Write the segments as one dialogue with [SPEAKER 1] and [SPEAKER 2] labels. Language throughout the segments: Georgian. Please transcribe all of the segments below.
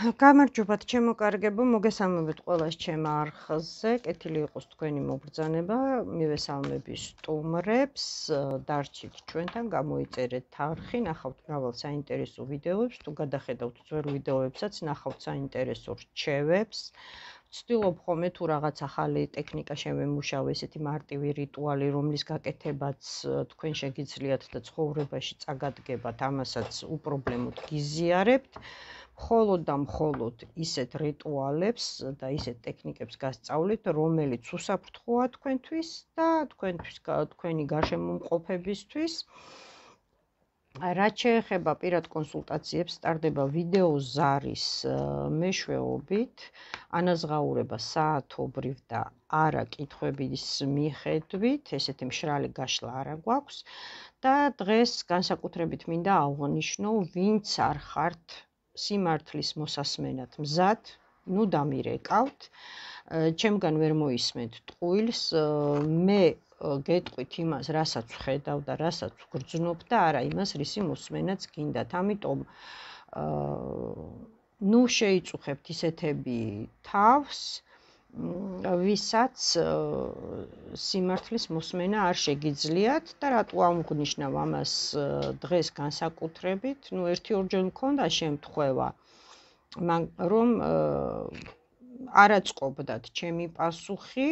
[SPEAKER 1] გამარჯობათ ჩემო კარგებო, მოგესალმებით ყველას ჩემ არხზე. კეთილი იყოს თქვენი მობრძანება. მივესალმები სტუმრებს. დარჩით ჩვენთან, გამოიწერეთ არხი, ნახავთ მრავალ საინტერესო ვიდეოებს, თუ გადახედავთ ძველ ვიდეოებსაც, ნახავთ საინტერესო რჩევებს. ვცდილობ ხოლმე თუ რაღაც ახალი ტექნიკა შემემუშავე, ესეთი მარტივი რიტუალი, რომლის გაკეთებაც თქვენ შეგიძლიათ და ცხოვრებაში წაგადგებათ, ამასაც უპრობლემოდ გიზიარებთ. მხოლოდ და მხოლოდ ისეთ რიტუალებს და ისეთ ტექნიკებს გასწავლით, რომელიც უსაფრთხოა თქვენთვის და თქვენთვის თქვენი გარშემოყოფებისთვის. რაც შეეხება პირად კონსულტაციებს, სტარდება ვიდეო ზარის მეშვეობით, ანაზღაურება საათობრივ და არა კითხვების მიხედვით, ესეთი მშრალი გაშლა არა გვაქვს და დღეს განსაკუთრებით მინდა აღვნიშნო, ვინც არ ხართ სიმართლის მოსასმენად მზად, ნუ დამირეკავთ. ჩემგან ვერ მოისმენთ ტყუილს, მე გეტყვით იმას, რასაც ხედავ და რასაც გრძნობ და არა იმას, რისი მოსმენაც გინდათ. ამიტომ აა ნუ შეიწუხებთ ისეთები თავს, ვისაც სიმართლის მოსმენა არ შეგიძლიათ და რატო ამღნიშნავ ამას დღეს განსაკუთრებით, ну ერთი ორჯერ მქონდა შემთხვევა, რომ არაწყობდათ ჩემი პასუხი,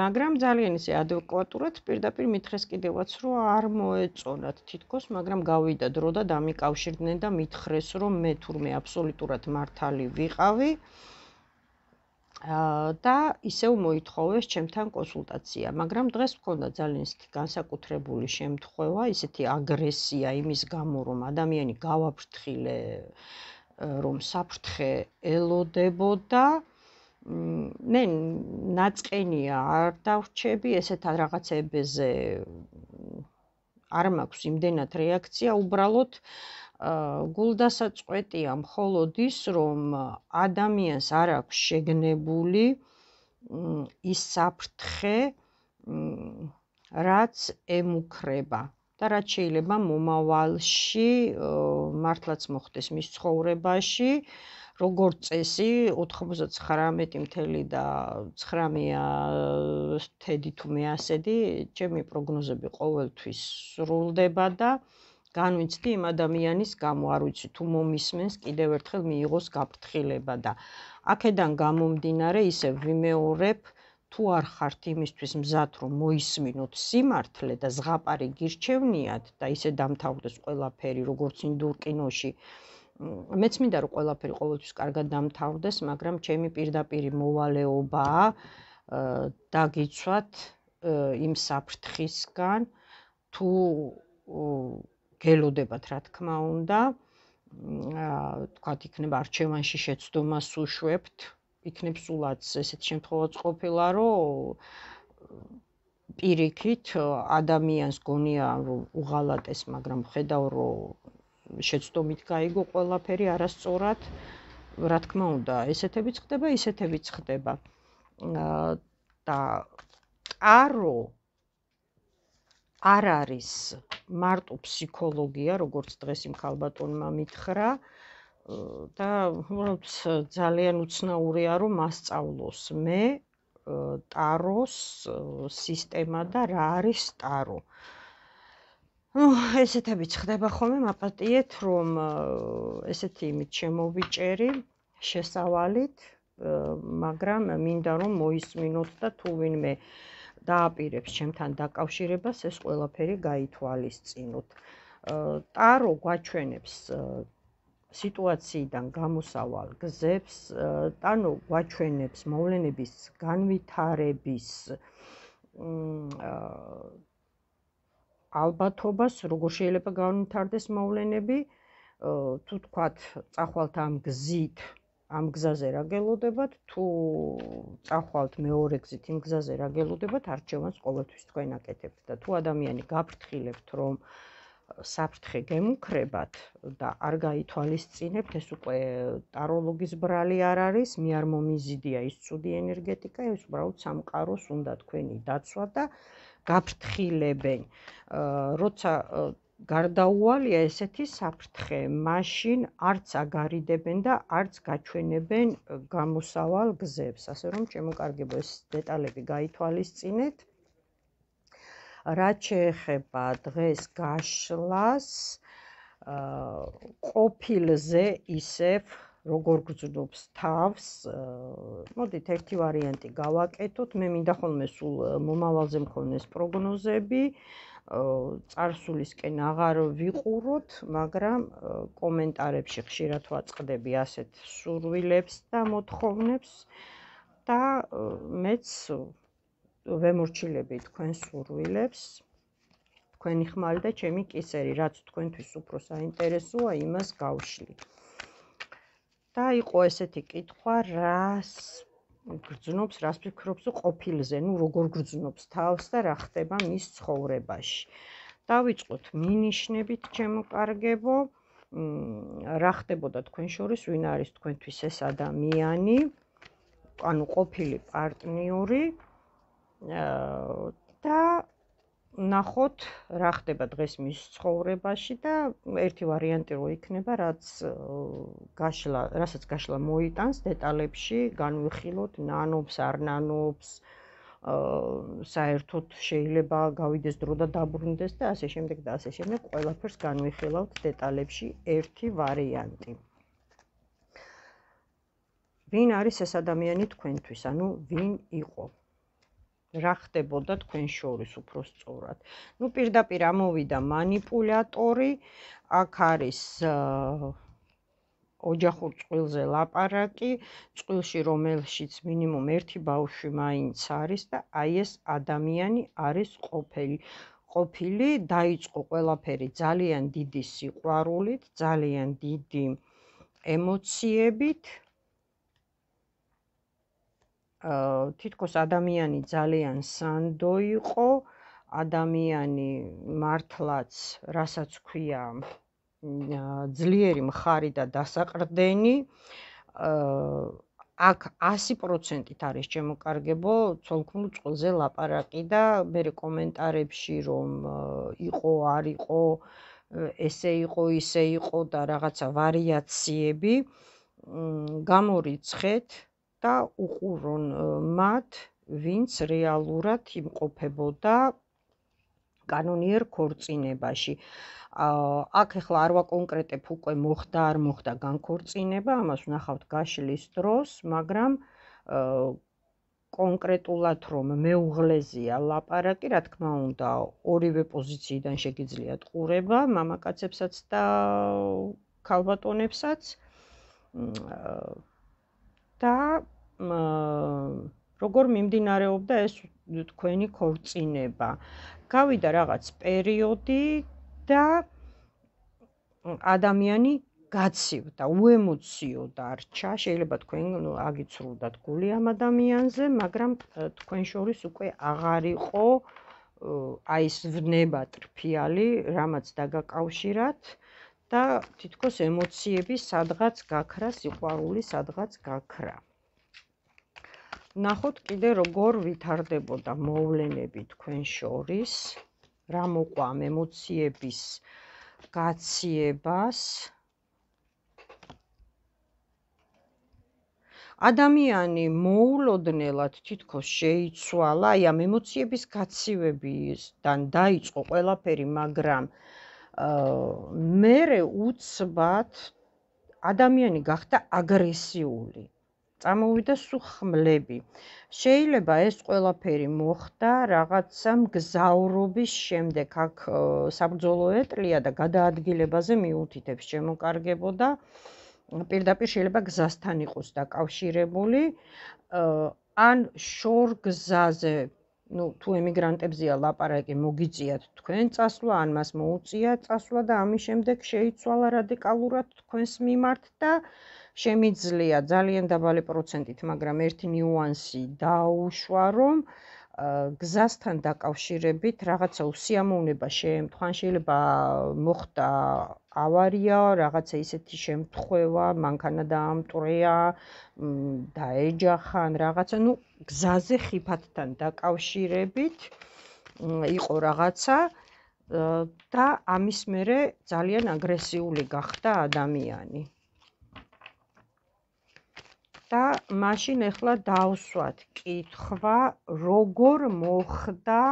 [SPEAKER 1] მაგრამ ძალიან ისე ადეკვატურად პირდაპირ მითხეს კიდევაც, რომ არ მოეწონათ თითქოს, მაგრამ გავიდა დრო და დამიკავშირდნენ და მითხრეს, რომ მე თურმე აბსოლუტურად მართალი ვიყავი. და ისევ მოითხოვეს ჩემთან კონსულტაცია, მაგრამ დღეს მქონდა ძალიან ისეთი განსაკუთრებული შემთხვევა, ისეთი აგრესია იმის გამო, რომ ადამიანი გავაფრთხილე, რომ საფრთხე ელოდებოდა. მე ნაწყენია არ დავრჩები ესეთ რაღაცებზე არ მაქვს იმდენად რეაქცია, უბრალოდ გულდასაწყვეტია მხოლოდ ის, რომ ადამიანს არ აქვს შეგნებული ის საფრთხე, რაც ემუქრება და რაც შეიძლება მომავალში მართლაც მოხდეს მის ცხოვრებაში, როგორც წესი 99.9 და 9 თედი თუ მეასედი, ჩემი პროგნოზები ყოველთვის სრულდება და განვიცდი იმ ადამიანის გამო, არ ვიცი თუ მომისმენს კიდევ ერთხელ მიიღოს გაფრთხილება და აქედან გამომდინარე ისე ვიმეორებ თუ არ ხართ იმისთვის მზად რომ მოისმინოთ სიმართლე და ზღაპარი გირჩევნიათ და ისე დამთავრდეს ყველაფერი როგორც ინდურ კინოში. მეც მინდა რომ ყველაფერი ყოველთვის კარგად დამთავრდეს მაგრამ ჩემი პირდაპირი მოვალეობაა დაგიცვათ იმ საფრთხისგან თუ გელოდებათ რა თქმა უნდა. აა თქვათ იქნება არჩევანში შეცდომას უშვებთ იქნებ სულაც ესეთ შემთხვევაც ყოფილა რომ პირიქით ადამიანს გონია რომ უღალატეს მაგრამ ხედავ რომ შეცდომით გაიგო ყველაფერი არასწორად რა თქმა უნდა ესეთებიც ხდება ისეთებიც ხდება. და არო არ არის მარტო ფსიქოლოგია, როგორც დღეს იმ ხალბატონმა მითხრა და უბრალოდ ძალიან უცნაურია რომ მასწავლოს მე ტაროს სისტემა და რა არის ტარო. ну ესეთებიც ხდება ხოლმე მაპატიეთ რომ ესეთი იმით შემოვიჭერი შესავალით მაგრამ მინდა რომ მოისმინოთ და თუ ვინმე დააპირებს ჩემთან დაკავშირებას, ეს ყველაფერი გაითვალისწინოთ. ტარო გვაჩვენებს სიტუაციიდან გამოსავალ გზებს, ტანო გვაჩვენებს მოვლენების განვითარების ალბათობას, როგორ შეიძლება განვითარდეს მოვლენები, თუ თქვათ, წახვალთ ამ გზით, ამ გზაზე რა გელოდებათ თუ წახვალთ მეორე გზით იმ გზაზე რა გელოდებათ არჩევანს ყოველთვის თქვენ აკეთებთ და თუ ადამიანი გაფრთხილებთ რომ საფრთხე გემუქრებათ და არ გაითვალისწინებთ ეს უკვე ტაროლოგის ბრალი არ არის მე არ მომიზიდია ის ცუდი ენერგეტიკა ეს უბრალოდ სამყაროს უნდა თქვენი დაცვა და გაფრთხილებენ. როცა გარდაუვალია ესეთი საფრთხე, მაშინ არც აგარიდებენ და არც გაჩვენებენ გამოსავალ გზებს, ასე რომ შემოკარგებო ეს დეტალები გაითვალისწინეთ. რაც შეეხება დღეს გაშლას, აა ყოფილზე ისევ როგორ გძნობს თავს. მოდით ერთი ვარიანტი გავაკეთოთ. მე მინდა ხოლმე სულ მომავალზე მქონდეს პროგნოზები. წარსულისკენ აღარ ვიყუროთ, მაგრამ კომენტარებში ხშირად ვაწყდები ასეთ სურვილებს და მოთხოვნებს და მეც ვემორჩილები თქვენ სურვილებს. თქვენი ხმალი და ჩემი კისერი, რაც თქვენთვის უფრო საინტერესოა, იმას გავშლი. და იყო ესეთი კითხვა, რას გრძნობს, რას ფიქრობს ყოფილზე, ну როგორ გრძნობს თავს და რა ხდება მის ცხოვრებაში. დავიწყოთ მინიშნებით, ჩემო კარგებო. რა ხდებოდა თქვენ შორის, ვინ არის თქვენთვის ეს ადამიანი? ანუ ყოფილი პარტნიორი და ნახოთ რა ხდება დღეს მის ცხოვრებაში და ერთი ვარიანტი რო იქნება რაც გაშლა რასაც გაშლა მოიტანს დეტალებში განვიხილოთ ნანობს არ ნანობს აა საერთოდ შეიძლება გავიდეს დრო და დაბრუნდეს და ასე შემდეგ და ასე შემდეგ. ყველაფერს განვიხილავთ დეტალებში ერთი ვარიანტი. ვინ არის ეს ადამიანი თქვენთვის? ანუ ვინ იყო რა ხდებოდა თქვენ შორის უფრო სწორად. ნუ პირდაპირ ამოვიდა манипуляტორი, აქ არის ოჯახურ წყვილზე ლაპარაკი, წყვილში რომელშიც მინიმუმ ერთი ბავშვი მაინც არის და აი ეს ადამიანი არის ყოფილი. ყოფილი დაიწყო ყველაფერი ძალიან დიდი სიყვარულით, ძალიან დიდი ემოციებით თითქოს ადამიანი ძალიან სანდო იყო, ადამიანი მართლაც, რასაც ქვია, ძლიერი მხარი და დასაყრდენი. აქ 100%-ით არის შემოკარგებო ცოლქმრულ წყალზე ლაპარაკი და მე კომენტარებში რომ იყო, არ იყო, ესე იყო, ისე იყო და რაღაცა ვარიაციები გამორიცხეთ და უყურონ მათ, ვინც რეალურად იმყოფებოდა კანონიერ ქორწინებაში. აქ ახლა არ ვაკონკრეტებ უკვე მოხდა არ მოხდა განქორწინება, ამას ვნახავთ გაშლის დროს, მაგრამ კონკრეტულად რომ მეუღლეზია ლაპარაკი, რა თქმა უნდა, ორივე პოზიციიდან შეგიძლიათ ყურება, მამაკაცებსაც და ქალბატონებსაც. და როგორ მიმდინარეობდა ეს თქვენი ქორწინება. გავიდა რაღაც პერიოდი და ადამიანი გაცივდა, უემოციო დარჩა. შეიძლება თქვენ აგიცრუდათ გული ამ ადამიანზე, მაგრამ თქვენ შორის უკვე აღარ იყო აი ეს ვნება ტრფიალი, რამაც დაგაკავშირათ და თითქოს ემოციები სადღაც გაქრა, სიყვარული სადღაც გაქრა. ნახოთ კიდე როგორ ვითარდებოდა მოვლენები თქვენ შორის, რა მოყვა ემოციების გაციებას. ადამიანი მოულოდნელად თითქოს შეიცვალა, აი ამ ემოციების გაცივებისგან დაიწყო ყველაფერი, მაგრამ აა მე უცბად ადამიანი გახდა აგრესიული. წამოვიდა სუხმლები. შეიძლება ეს ყველაფერი მოხდა რაღაცა მგზავრობის შემდეგ, აქ საბრძოლო ეტლია და გადაადგილებაზე მიუთითებს შემოკარგებო და პირდაპირ შეიძლება გზასთან იყოს დაკავშირებული. ან შორ გზაზე ну თუ ემიგრანტებზია ლაპარაკი მოგიწიათ თქვენ წასვლა ან მას მოუწია წასვლა და ამის შემდეგ შეიცვალა რადიკალურად თქვენს მიმართ და შემიძლია ძალიან დაბალი პროცენტით, მაგრამ ერთი ნიუანსი დაუშვა, რომ გზასთან დაკავშირებით რაღაცა უსიამოვნება შეემთხვა, შეიძლება მოხდა ავარია, რაღაცა ისეთი შემთხვევა, მანქანა დაამტრეა, დაეჯახან რაღაცა, ну, გზაზე ხიფათთან დაკავშირებით იყო რაღაცა და ამის მერე ძალიან აგრესიული გახდა ადამიანი. და მაშინ ახლა დავსვათ. კითხვა, როგორ მოხდა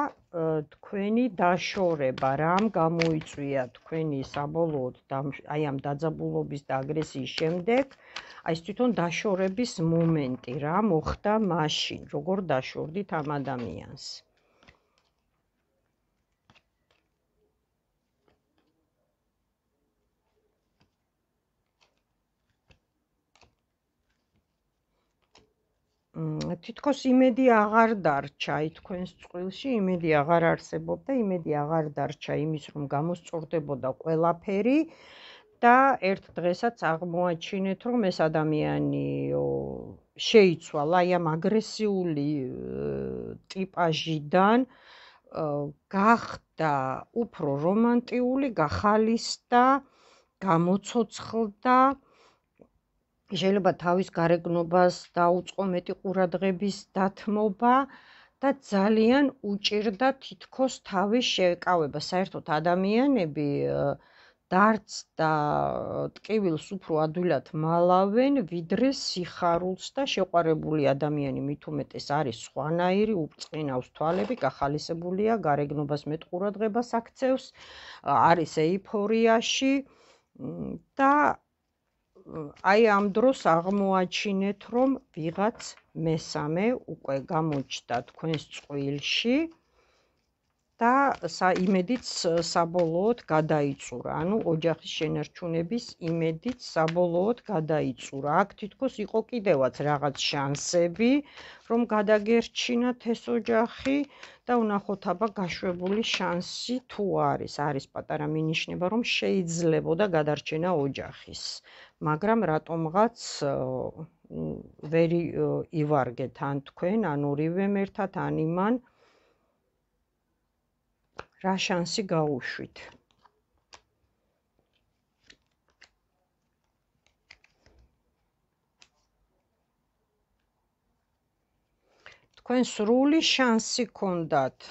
[SPEAKER 1] თქვენი დაშორება, რამ გამოიწვია თქვენი საბოლოოდ აი ამ დაძაბულობის და აგრესიის შემდეგ, აი ეს თვითონ დაშორების მომენტი, რა მოხდა მაშინ, როგორ დაშორდით ამ ადამიანს? თითქოს იმედი აღარ დარჩა. აი თქვენს წყვილში, იმედი აღარ არსებობდა, იმედი აღარ დარჩა იმის, რომ გამოსწორდებოდა ყველაფერი და ერთ დღესაც აღმოაჩინეთ, რომ ეს ადამიანი შეიცვალა აი ამ აგრესიული ტიპაჟიდან გახდა უფრო რომანტიული, გახალისდა, გამოცოცხლდა შეიძლება თავის გარეგნობას დაუწყო მეტი ყურადღების დათმობა და ძალიან უჭირდა თითქოს თავის შეკავება. საერთოდ ადამიანები დარც და ტკივილს უფრო ადვილად მალავენ, ვიდრე სიხარულს და შეყვარებული ადამიანი მით უმეტეს არის სხვანაირი, უბრწყინავს თვალები, გახალისებულია, გარეგნობას მეტ ყურადღებას აქცევს, არის ეიფორიაში და აი ამ დროს აღმოაჩინეთ, რომ ვიღაც მესამე უკვე გამოჩნდა თქვენს წყვილში და იმედიც საბოლოოდ გადაიწურა. ანუ ოჯახის შენარჩუნების იმედიც საბოლოოდ გადაიწურა. აქ თითქოს იყო კიდევაც რაღაც შანსები, რომ გადაგერჩინათ ეს ოჯახი და ვნახოთ აბა გაშვებული შანსი თუ არის. არის პატარა მინიშნება, რომ შეიძლებოდა გადარჩენა ოჯახის. მაგრამ რატომღაც ვერ ივარგეთ ან თქვენ ან ორივემ ერთად ან იმან რა შანსი გაუშვით? თქვენ სრული შანსი ქონდათ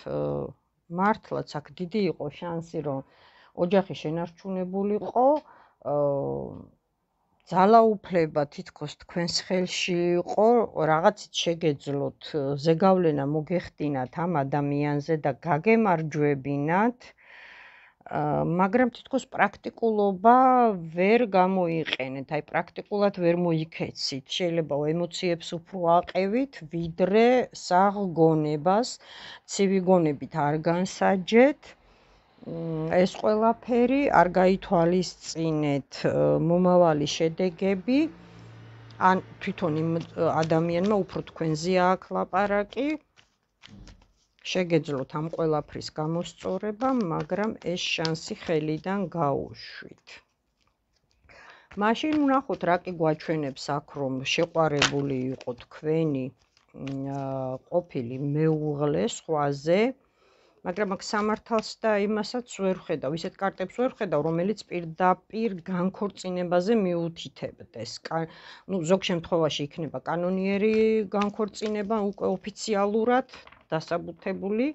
[SPEAKER 1] მართლაც აქ დიდი იყო შანსი რომ ოჯახი შენარჩუნებულიყო აა ძალაუფლება თითქოს თქვენს ხელში იყო, რაღაცით შეგეძლოთ ზეგავლენა მოგეხდინათ ამ ადამიანზე და გაგემარჯვებინათ. მაგრამ თითქოს პრაქტიკულობა ვერ გამოიყენეთ, აი პრაქტიკულად ვერ მოიქეცით. შეიძლება ემოციებს უფრო აყევით, ვიდრე საღგონებას, ცივი გონებით არ განსაჯეთ. ეს ყველაფერი არ გაითვალისწინეთ მომავალი შედეგები. ან თვითონ იმ ადამიანმა უფრო თქვენზე აქვს ლაპარაკი. შეგეძლოთ ამ ყველაფრის გამოსწორება, მაგრამ ეს შანსი ხელიდან გაუშვით. მაშინ ვნახოთ რა კი გვაჩვენებს აქ რომ შეყარებული იყო თქვენი ყოფილი მეუღლე სხვაზე მაგრამ აქ სამართალს და იმასაც ვერ ხედავ, ისეთ კარტებს ვერ ხედავ, რომელიც პირდაპირ განქორწინებაზე მიუთითებდეს. ну, ზოგ შემთხვევაში იქნება კანონიერი განქორწინება, უკვე ოფიციალურად დასაბუთებული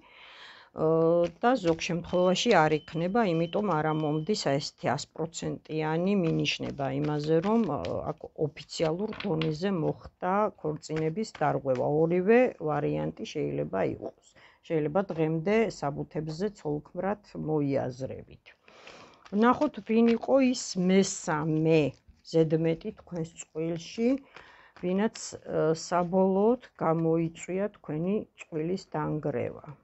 [SPEAKER 1] და ზოგ შემთხვევაში არ იქნება, იმიტომ არ მომდის ეს 100%-იანი მინიშნება იმაზე, რომ აქ ოფიციალურ დონეზე მოხდა ქორწინების დარღვევა. ორივე ვარიანტი შეიძლება იყოს. შეიძლება დღემდე საბუთებზე ცოლქმრად მოიაზრებით. ნახოთ ვინ იყო ის მესამე ზედმეტი თქვენს წყვილში, ვინაც საბოლოოდ გამოიწვია თქვენი წყვილის დანგრევა.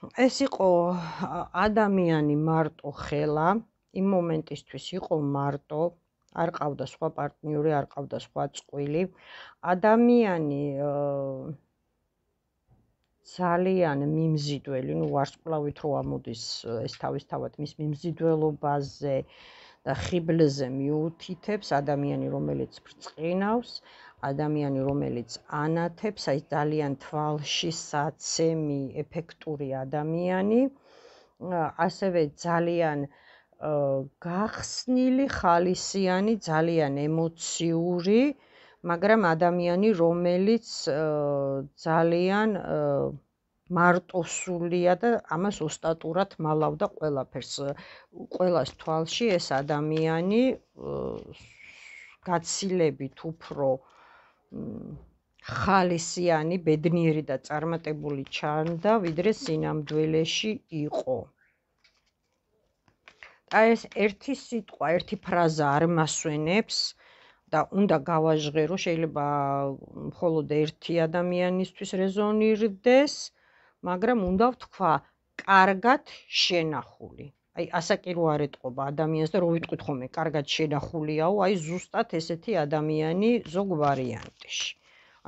[SPEAKER 1] ეს იყო ადამიანი მარტო ხელა. იმ მომენტისთვის იყო მარტო. არ ყავდა სხვა პარტნიორი არ ყავდა სხვა წყვილი. ადამიანი ძალიან მიმზიდველი ნუ ვარსკვლავით რო ამოდის ეს თავისთავად მის მიმზიდველობაზე და ხიბლზე მიუთითებს ადამიანი რომელიც ბრწყინავს ადამიანი რომელიც ანათებს აი ძალიან თვალში საცემი ეფექტური ადამიანი ასევე ძალიან გახსნილი, ხალისიანი, ძალიან ემოციური, მაგრამ ადამიანი, რომელიც ძალიან მარტოსულია და ამას ოსტატურად მალავდა ყველაფერს. ყველას თვალში ეს ადამიანი გაცილებით უფრო ხალისიანი, ბედნიერი და წარმატებული ჩანდა, ვიდრე სინამდვილეში იყო. და ეს ერთი სიტყვა, ერთი ფრაზა არ მასვენებს და უნდა გავაჟღერო, შეიძლება მხოლოდ ერთი ადამიანისთვის რეზონირდეს, მაგრამ უნდა ვთქვა, კარგად შენახული. აი, ასაკი რო არ ეტყობა ადამიანს და რო ვიტყვით ხოლმე, კარგად შენახულიაო, აი ზუსტად ესეთი ადამიანი ზოგ ვარიანტში.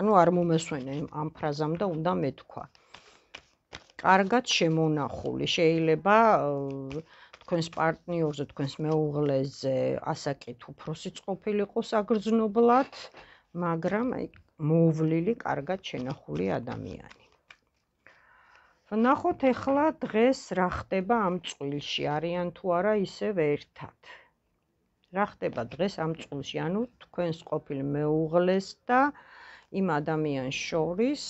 [SPEAKER 1] ანუ არ მომესვენა ამ ფრაზამ და უნდა მეთქვა. კარგად შემონახული, შეიძლება თქვენს პარტნიორზე, თქვენს მეუღლეზე ასაკით უფროსი ყოფილიყო საგრძნობლად, მაგრამ აი მოუვლილი, კარგად შენახული ადამიანი. ნახოთ ახლა დღეს რა ხდება ამ წვილში, არიან თუ არა ისევ ერთად. რა ხდება დღეს ამ წვილში, ანუ თქვენს ყოფილ მეუღლეს და იმ ადამიანს შორის,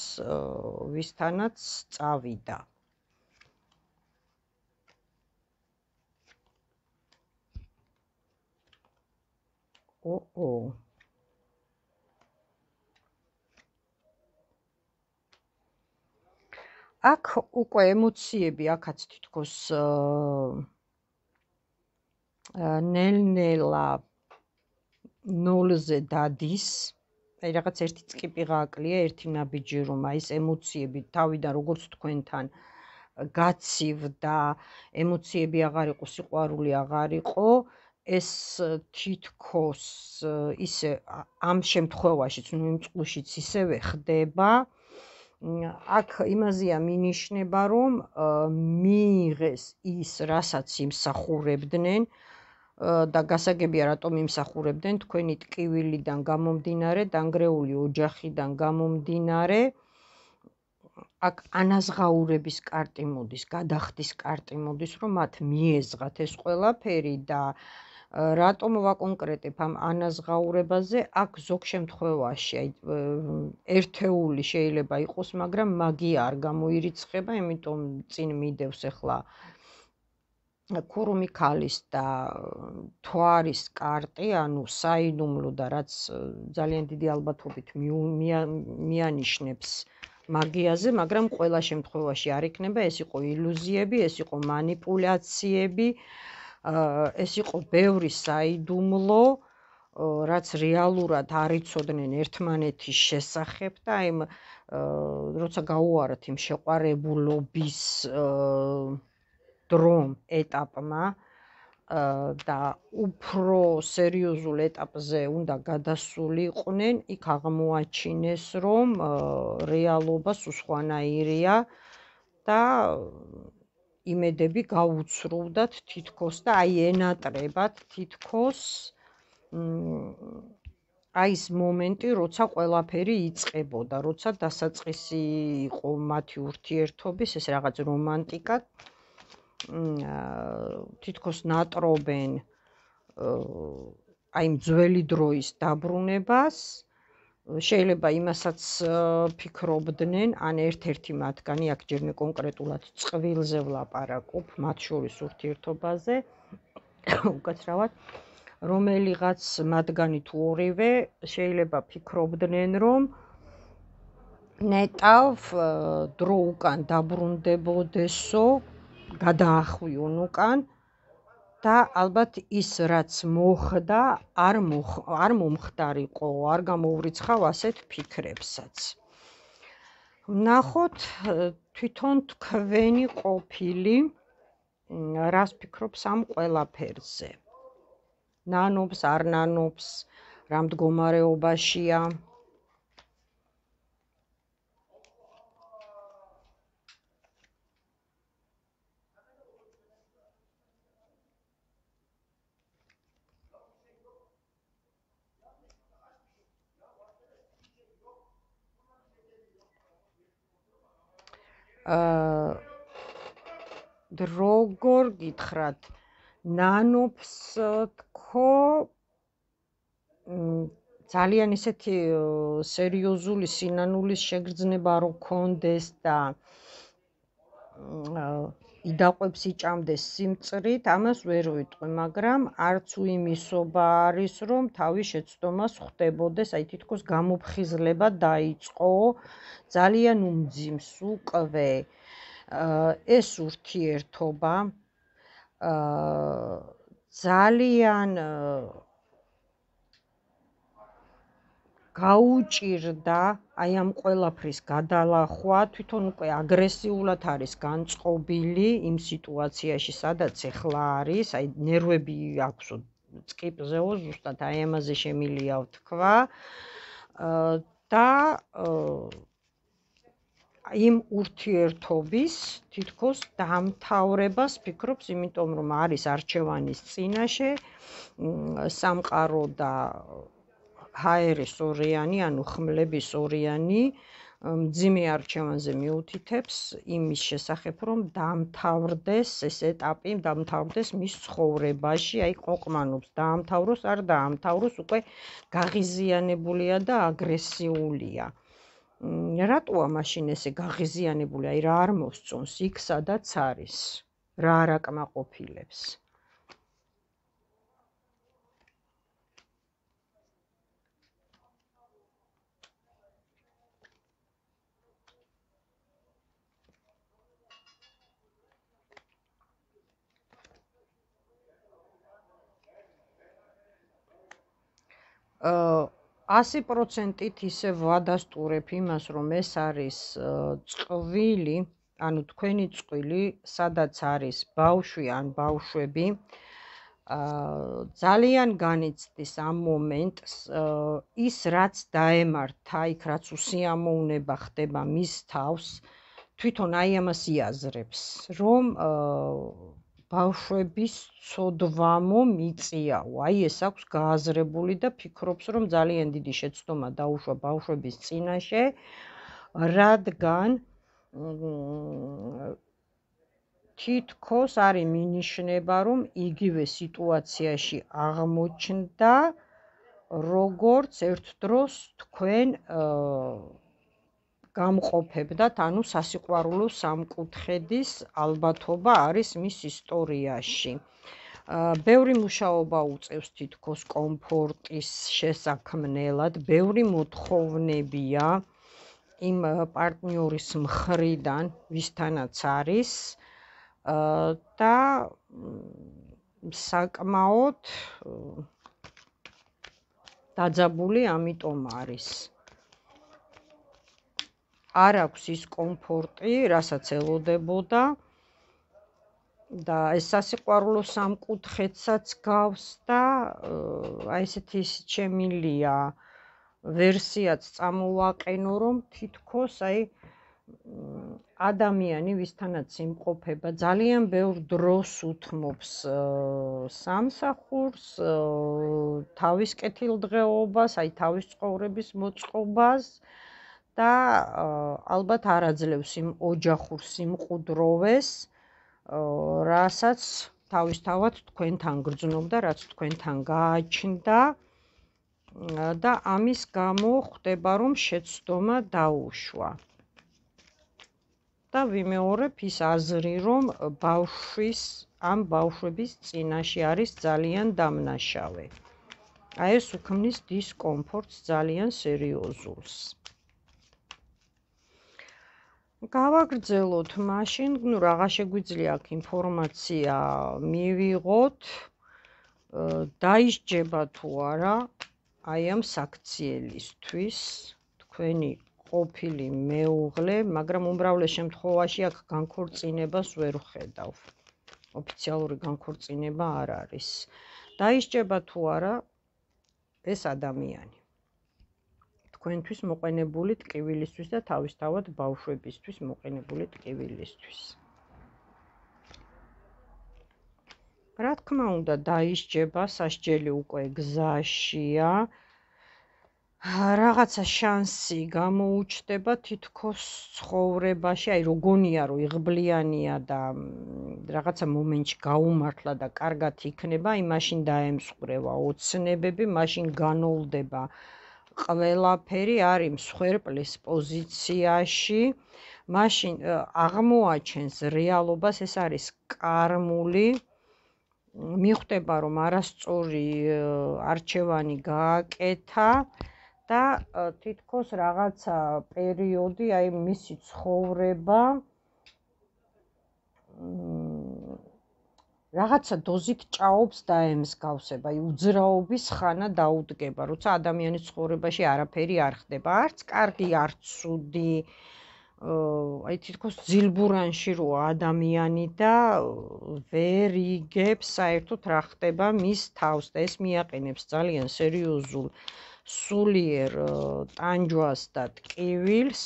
[SPEAKER 1] ვისთანაც წავიდა. ო-ო აქ უკვე ემოციები აქაც თითქოს ნელ-ნელა ნოლზე დადის. აი რაღაც ერთი წკიპი გააკლია, ერთი ნაბიჯი რომ აი ეს ემოციები თავიდან როგორც თქვენთან გაცივდა, ემოციები აღარ იყო, სიყვარული აღარ იყო, ეს თითქოს ისე ამ შემთხვევაშიც, ნუ იმ წყლშიც ისევე ხდება. აქ იმაზეა მინიშნება, რომ მიიღეს ის, რასაც იმსახურებდნენ და გასაგებია რატომ იმსახურებდნენ თქვენი ტკივილიდან გამომდინარე, დანგრეული ოჯახიდან გამომდინარე. აქ ანაზღაურების კარტი მოდის, გადახდის კარტი მოდის, რომ მათ მიეზღათ ეს ყველაფერი და რატომ ვაკონკრეტებ? ამ ანაზღაურებაზე აქ ზოგ შემთხვევაში აი ერთეული შეიძლება იყოს მაგრამ მაგია არ გამოირიცხება იმიტომ წინ მიდევს ახლა ქურუმი ქალის და თვარის კარტი, ანუ საიდუმლო და რაც ძალიან დიდი ალბათობით მიანიშნებს მაგიაზე, მაგრამ ყველა შემთხვევაში არ იქნება, ეს იყო ილუზიები, ეს იყო манипуляციები, აა ეს იყო ბევრი საიდუმლო, რაც რეალურად არ იცოდნენ ერთმანეთის შესახებ და აი როცა გაუარეთ იმ შეყარებულობის დრომ ეტაპმა და უფრო სერიოზულ ეტაპზე უნდა გადასულიყვნენ, იქ აღმოაჩინეს, რომ რეალობა სუსხვანაირია და იმედები გაუცრუვდათ თითქოს და აი ენატრებად თითქოს აი ეს მომენტი, როცა ყველაფერი იწყებოდა, როცა დასაწყისი იყო მათი ურთიერთობის, ეს რაღაც რომანტიკა თითქოს ნატრობენ აი ძველი დროის დაბრუნებას შეიძლება იმასაც ფიქრობდნენ, ან ერთ-ერთი მათგანი, აქ ჯერმე კონკრეტულად წვილზე ვლაპარაკობ, მათ შორის ურთიერთობაზე. უკაცრავად, რომელიღაც მათგანი თუ ორივე შეიძლება ფიქრობდნენ, რომ ნეტავ დრო უკან დაბრუნდებოდესო, გადაახვიონ უკან და ალბათ ის რაც მოხდა არ არ მომხდარიყო, არ გამოურიცხავ ასეთ ფიქრებსაც. ნახოთ თვითონ თქვენი ყოფილი რას ფიქრობს ამ ყველაფერზე. ნანობს, არ ნანობს, რა მდგომარეობაშია? აა როგორ გითხრათ, ნანოფს თქო ძალიან ისეთი სერიოზული სინანულის შეგრძნება რო გქონდეს და აა იდაყვებს იჭამდეს სიმწრით, ამას ვერ ვიტყვი, მაგრამ არც უიმისობა არის, რომ თავი შეცდომას ხვდებოდეს, აი თითქოს გამოფხიზლება დაიწყო, ძალიან უმძიმს უკვე ეს ურთიერთობა ძალიან გაუჭირდა აი ამ ყველაფრის გადალახვა, თვითონ უკვე აგრესიულად არის განწყობილი იმ სიტუაციაში, სადაც ახლა არის, აი ნერვები აქვს წკიპზეო, ზუსტად აი ამაზე შემილია ვთქვა. და იმ ურთიერთობის თითქოს დამთავრებას ფიქრობს, იმიტომ რომ არის არჩევანის წინაშე სამყარო და ჰაერის ორიანი, ანუ ხმლების ორიანი მძიმე არჩევანზე მიუთითებს იმის შესახებ, რომ დამთავრდეს ეს ეტაპი, დამთავრდეს მის ცხოვრებაში, აი ყოყმანობს, დაამთავროს, არ დაამთავროს, უკვე გაღიზიანებულია და აგრესიულია. რატოა მაშინ ესე გაღიზიანებული? აი რა არ მოსწონს იქ, სადაც არის? რა არ აკმაყოფილებს? 100%-ით ისე ვადასტურებ იმას, რომ ეს არის წყვილი, ანუ თქვენი წყვილი, სადაც არის ბავშვი ან ბავშვები. აა ძალიან განიცდის ამ მომენტს ის რაც დაემართა, იქ რაც უსიამოვნება ხდება მის თავს, თვითონ აი ამას იაზრებს, რომ აა ბავშვების ცოდვამო მიწიაო. აი ეს აქვს გააზრებული და ფიქრობს, რომ ძალიან დიდი შეცდომა დაუშვა ბავშვების წინაშე, რადგან თითქოს არის მინიშნება, რომ იგივე სიტუაციაში აღმოჩნდა, როგორც ერთ დროს თქვენ აა გამყოფებდათ, ანუ სასიყვარულო სამკუთხედის ალბათობა არის მის ისტორიაში. ბევრი მუშაობა უწევს თითქოს კომფორტის შესაქმნელად, ბევრი მოთხოვნებია იმ პარტნიორის მხრიდან, ვისთანაც არის და საკმაოდ დაძაბული ამიტომ არის. არ აქვს ის კომფორტი, რასაც ელოდებოდა. და ეს სასიყვარულო სამკუთხედსაც გავს და აი ესეთი შემილია ვერსიაც წამოვაყენო, რომ თითქოს აი ადამიანი ვისთანაც იმყოფება. ძალიან ბევრ დროს უთმობს სამსახურს, თავის კეთილდღეობას, აი თავის ცხოვრების მოწყობას და ალბათ არ აძლევს იმ ოჯახურ სიმყუდროვეს, რასაც თავისთავად თქვენთან გრძნობდა, რაც თქვენთან გააჩნდა და ამის გამო ხდება, რომ შეცდომა დაუშვა. და ვიმეორებ ის აზრი, რომ ბავშვის ამ ბავშვების წინაშე არის ძალიან დამნაშავე. აი ეს უქმნის დისკომფორტს ძალიან სერიოზულს. გავაგრძელოთ მაშინ, ну, რაღა შეგვიძლია აქ ინფორმაცია მივიღოთ. დაისჯება თუ არა აი ამ საქციელისთვის თქვენი ყოფილი მეუღლე, მაგრამ უმრავლეს შემთხვევაში აქ განქორწინებას ვერ ხედავ. ოფიციალური განქორწინება არ არის. დაისჯება თუ არა ეს ადამიანი. თქვენთვის მოყენებული ტკივილისთვის და თავისთავად ბავშვებისთვის მოყენებული ტკივილისთვის. რა თქმა უნდა, დაისჯება, სასჯელი უკვე გზაშია. რაღაცა შანსი გამოუჩდება თითქოს ცხოვრებაში, აი როგონია რომ იღბლიანია და რაღაცა მომენტში გაუმართლა და კარგად იქნება, აი მაშინ დაემსხვრევა ოცნებები, მაშინ განოლდება ყველაფერი არის მსხვერპლის პოზიციაში. მაშინ აღმოაჩენს რეალობას, ეს არის კარმული მიხვდება რომ არასწორი არჩევანი გააკეთა და თითქოს რაღაცა პერიოდი, აი მისი ცხოვრება რაღაცა დოზით ჭაობს და ემსგავსება, აი უძრაობის ხანა დაუდგება, როცა ადამიანის ცხოვრებაში არაფერი არ ხდება, არც კარგი, არც ცუდი, აი თითქოს ძილბურანში როა ადამიანი და ვერ იგებს საერთოდ რა ხდება მის თავს და ეს მიაყენებს ძალიან სერიოზულ სულიერ ტანჯვას და ტკივილს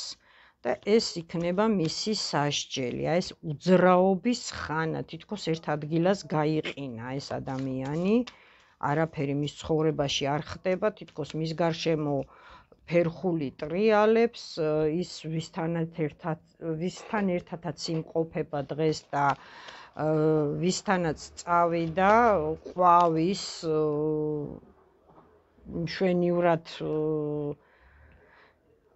[SPEAKER 1] და ეს იქნება მისი სასჯელი. აი ეს უძრაობის ხანა თითქოს ერთ ადგილას გაიყინა ეს ადამიანი. არაფერი მის ცხოვრებაში არ ხდება, თითქოს მის გარშემო ფერხული ტრიალებს, ის ვისთანაც ერთად ვისთან ერთადაც იმყოფება დღეს და ვისთანაც წავიდა, ყვავის მშვენივრად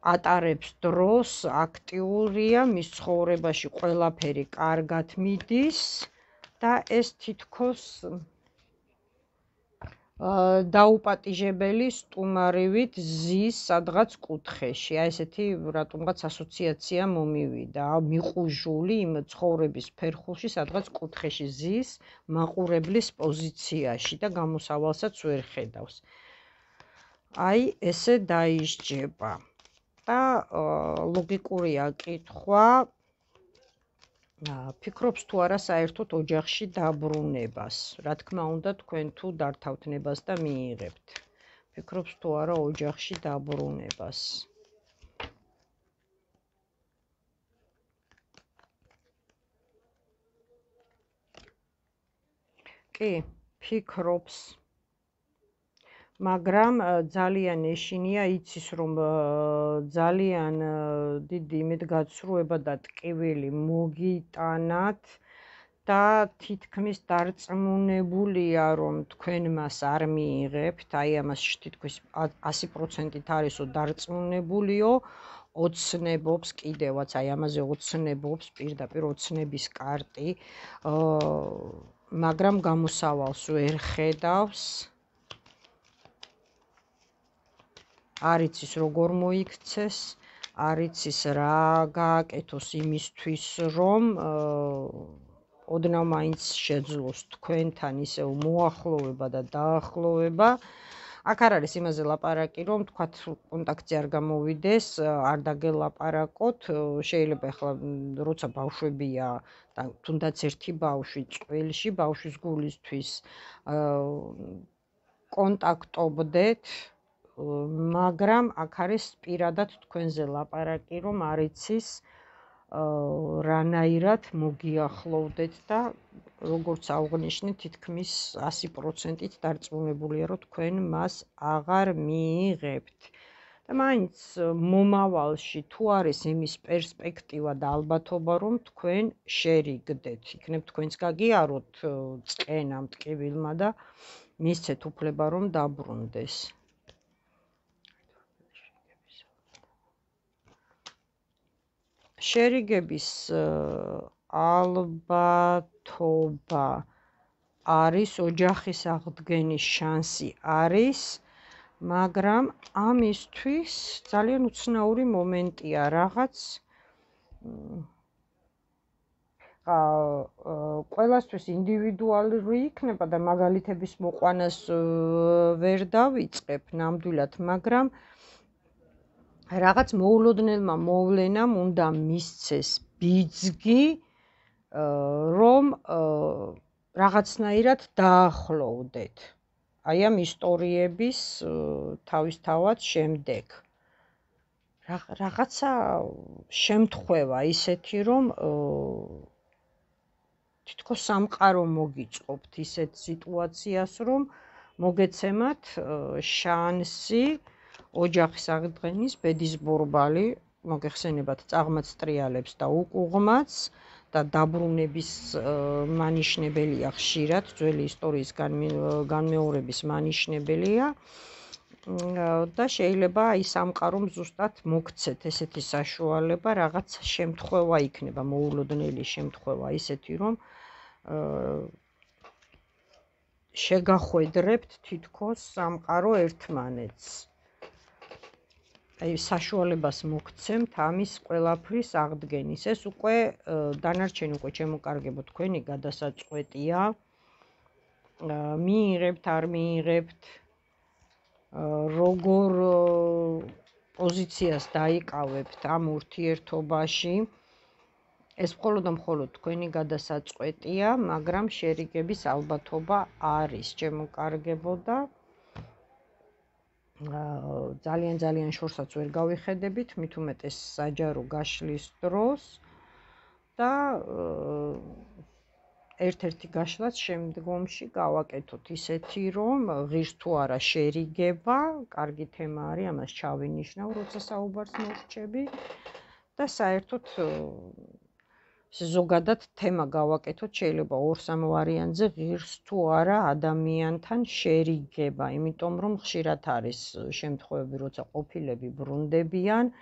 [SPEAKER 1] ატარებს დროს, აქტიურია, მის ცხოვრებაში ყველაფერი კარგად მიდის და ეს თითქოს დაუპატიჟებელი სტუმარივით ზის სადღაც კუთხეში. აი ესეთი რატომღაც ასოციაცია მომივიდა, მიყუჟული იმ ცხოვრების ფერხულში სადღაც კუთხეში ზის მაყურებლის პოზიციაში და გამოსავალსაც ვერ ხედავს. აი ესე დაისჯება და ლოგიკურია კითხვა ფიქრობს თუ არა საერთოდ ოჯახში დაბრუნებას. რა თქმა უნდა თქვენ თუ დართავთ ნებას და მიიღებთ. ფიქრობს თუ არა ოჯახში დაბრუნებას. კი ფიქრობს მაგრამ ძალიან ეშინია იცის რომ ძალიან დიდი იმედგაცრუება და ტკივილი მოგიტანათ და თითქმის დარწმუნებულია რომ თქვენ მას არ მიიღებთ. აი ამას თითქოს 100%-ით არისო დარწმუნებულიო. ოცნებობს კიდევაც აი ამაზე ოცნებობს პირდაპირ ოცნების კარტი. მაგრამ გამოსავალს ვერ ხედავს არიცის როგორ მოიქცეს, არიცის რა გააკეთოს იმისთვის, რომ ოდნავ მაინც შეძლოს თქვენთან ისე მოახლოვება და დაახლოვება. აქ არ არის იმაზე ლაპარაკი, რომ თქვა კონტაქტი არ გამოვიდეს, არ დაგელაპარაკოთ, შეიძლება ახლა როცა ბავშვებია და თუნდაც ერთი ბავშვი წველში, ბავშვის გულისთვის კონტაქტობდეთ, მაგრამ აქ არის პირადად თქვენზე ლაპარაკი, რომ არიცის რანაირად მოგიახლოვდეთ და როგორც აღნიშნეთ, თითქმის 100%-ით დარწმუნებულია, რომ თქვენ მას აღარ მიიღებთ. და მაინც მომავალში თუ არის იმის პერსპექტივა და ალბათობა, რომ თქვენ შერიგდეთ, იქნებ თქვენს გაგიაროთ წენა მტკივილმა და მისცეთ უფლება, რომ დაბრუნდეს. შერიგების ალბათობა არის ოჯახის აღდგენის შანსი არის მაგრამ ამისთვის ძალიან უცნაური მომენტია რაღაც ა ყველასთვის ინდივიდუალური იქნება და მაგალითების მოყვანას ვერ დავიწყებ ნამდვილად მაგრამ რაღაც მოულოდნელმა მოვლენამ უნდა მისცეს ბიძგი რომ რაღაცნაირად დაახლოვდეთ აი ამ ისტორიების თავისთავად შემდეგ. რაღაცა შემთხვევა ისეთი რომ თითქოს სამყარო მოგიწყობთ ისეთ სიტუაციას რომ მოგეცემათ შანსი ოჯახის აღდგენის ბედის ბორბალი მოგეხსენებათ წაღმაც ტრიალებს და უკუღმაც და დაბრუნების მანიშნებელია ხშირად ძველი ისტორიის განმეორების მანიშნებელია და შეიძლება აი სამყარომ ზუსტად მოგცეთ ესეთი საშუალება, რაღაც შემთხვევა იქნება, მოულოდნელი შემთხვევა ისეთი, რომ შეგახვედრებთ თითქოს სამყარო ერთმანეთს. აი საშუალებას მოგცემთ ამის ყველაფრის აღდგენის. ეს უკვე დანარჩენი უკვე ჩემოკარგებო თქვენი გადასაწყვეტია. მიიღებთ, არ მიიღებთ, როგორ პოზიციას დაიკავებთ ამ ურთიერთობაში ეს მხოლოდ და მხოლოდ თქვენი გადასაწყვეტია, მაგრამ შერიგების ალბათობა არის, ჩემო კარგებო და ძალიან ძალიან შორსაც ვერ გავიხედებით, მით უმეტეს საჯარო გაშლის დროს და ერთ-ერთი გაშლაც შემდგომში გავაკეთოთ. ისეთი, რომ ღირს თუ არა შერიგება, კარგი თემა არის, ამას ჩავინიშნავ, როცა საუბარს მოვჭები და საერთოდ ზოგადად თემა გავაკეთოთ, შეიძლება ორ-სამ ვარიანტზე ღირს თუ არა ადამიანთან შერიგება, იმიტომ რომ ხშირად არის შემთხვევები, როცა ყოფილები ბრუნდებიან,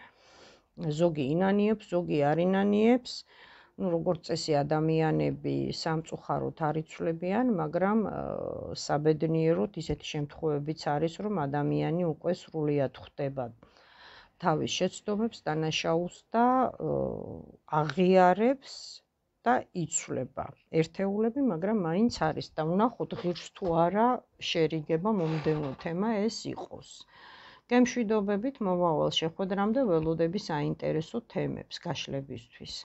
[SPEAKER 1] ზოგი ინანიებს, ზოგი არ ინანიებს, ну როგორც წესი ადამიანები სამწუხაროდ არიცვლებიან, მაგრამ საბედნიეროდ ისეთი შემთხვევებიც არის, რომ ადამიანი უკვე სრულიად ხვდება თავის შეცდომებს, დანაშაულს და აღიარებს და იცვლება. ერთეულები, მაგრამ მაინც არის და ვნახოთ ღირს თუ არა შერიგება მომდევნო თემა ეს იყოს. გემშვიდობებით მომავალ შეხვედრამდე ველოდები საინტერესო თემებს გაშლებისთვის.